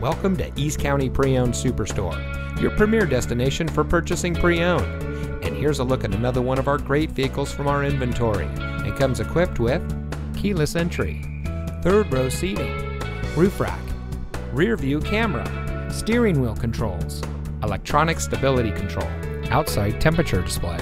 welcome to East County Pre-Owned Superstore, your premier destination for purchasing pre-owned. And here's a look at another one of our great vehicles from our inventory. It comes equipped with keyless entry, third row seating, roof rack, rear view camera, steering wheel controls, electronic stability control, outside temperature display,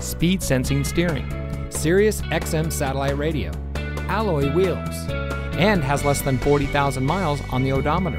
speed sensing steering, Sirius XM satellite radio, alloy wheels, and has less than 40,000 miles on the odometer.